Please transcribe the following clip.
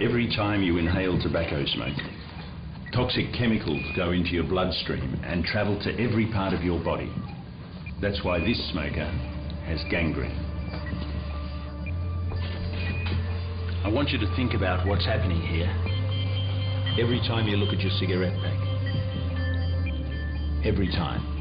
every time you inhale tobacco smoke. Toxic chemicals go into your bloodstream and travel to every part of your body. That's why this smoker has gangrene. I want you to think about what's happening here every time you look at your cigarette pack. Every time.